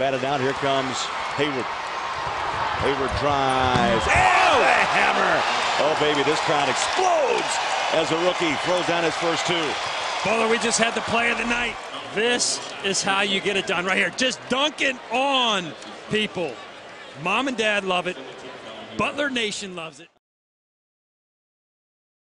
batted down. Here comes Hayward. Hayward drives. Oh, the hammer! Oh, baby, this crowd explodes as a rookie throws down his first two. Bowler, we just had the play of the night. This is how you get it done right here. Just dunking on people. Mom and dad love it. Butler Nation loves it.